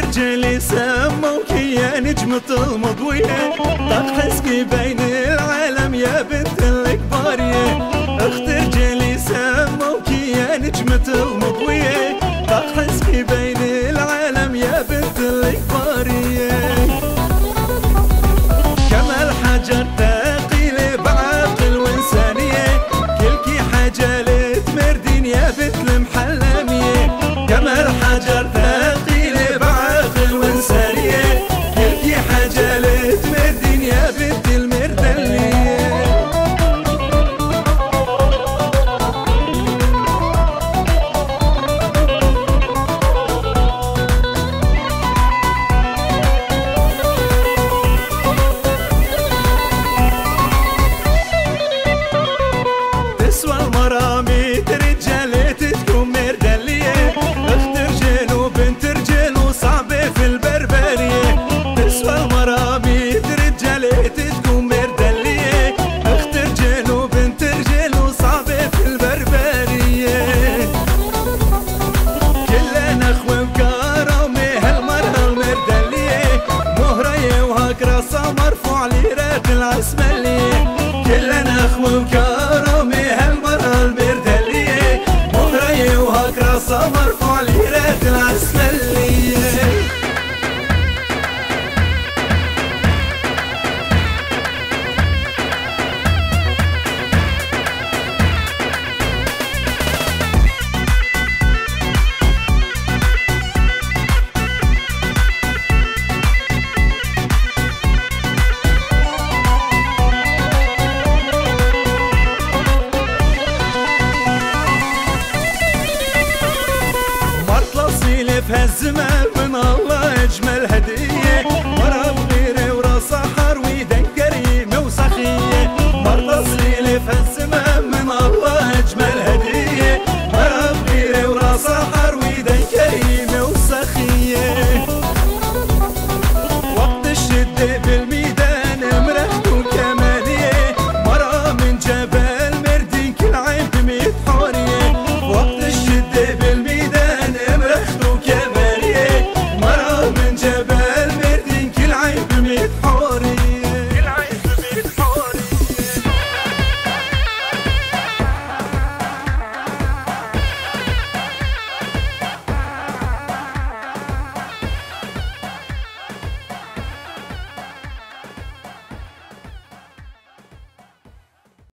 رجالي سموك يا نجم طلمض ويا طاق حسكي بين العالم يا بنت الكبارية يا اخت رجالي يا نجم طلمض اخوه و کارامه في هالزمان من الله اجمل هديه؟ مرة صغيرة ورا سحر ويدن كريمة وسخية مرة صغيرة في